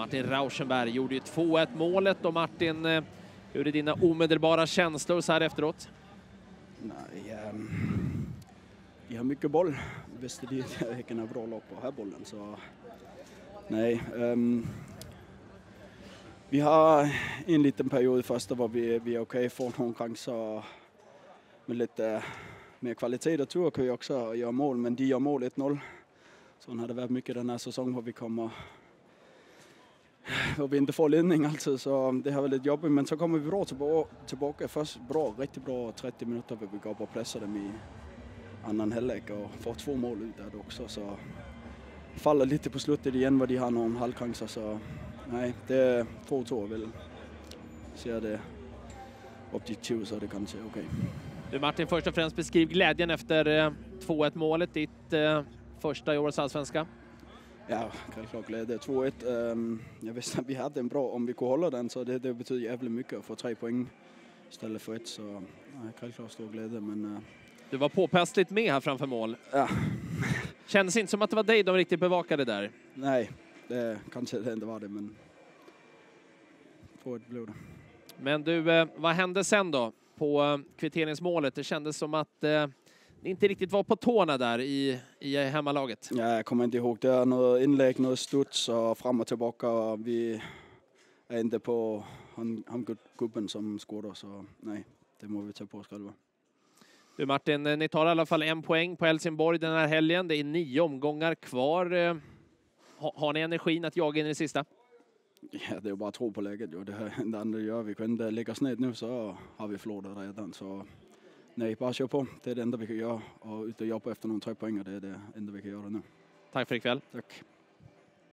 Martin Rauschenberg gjorde ju 2-1 målet och Martin, eh, hur är dina omedelbara känslor så här efteråt? Nej, um, har mycket boll. Visste de Häcken bra lag på den här bollen så nej. Um, vi har en liten period i första var vi, vi är okej, okay, får någon chans med lite mer kvalitet och tur kan vi också göra mål, men de gör mål 1-0. Så har det varit mycket den här säsongen har vi kommer och vi inte får ledning alltid, så det har varit lite jobbigt. Men så kommer vi bra tillbaka. Först bra, riktigt bra 30 minuter vi går upp och pressar dem i annan halvlek och får två mål ut där också. Så faller lite på slutet igen vad de har någon halvchanser. Så nej, det är 2-2 väl. Ser det objektivt så är det kanske okej. Okay. Du Martin, först och främst beskriv glädjen efter eh, 2-1 målet, ditt eh, första i årets allsvenska. Ja, självklart glädje. 2-1. Um, jag visste att vi hade en bra, om vi kunde hålla den, så det, det betyder jävligt mycket att få tre poäng istället för ett. Så ja, självklart stor glädje, men... Uh, du var påpassligt med här framför mål. Ja. Kändes inte som att det var dig de riktigt bevakade där. Nej, det kanske det inte var det, men... 2-1 blev det. Men du, eh, vad hände sen då? på eh, kvitteringsmålet. Det kändes som att inte riktigt var på tårna där i, i hemmalaget. Ja, jag kommer inte ihåg. Det är något inlägg, något studs och fram och tillbaka. Vi är inte på han, han gubben som skådar, så nej, det måste vi ta på oss själva. Du Martin, eh, ni tar i alla fall en poäng på Helsingborg den här helgen. Det är nio omgångar kvar. Eh, har ni energin att jaga in i det sista? Ja, det är bara att tro på läget. Jo. Det det vi gör. Vi kan inte lägga snett nu så har vi förlorat redan. Så nej, bara kör på. Det är det enda vi kan göra. Och ut och jobba efter någon tre poäng. Det är det enda vi kan göra nu. Tack för ikväll. Tack.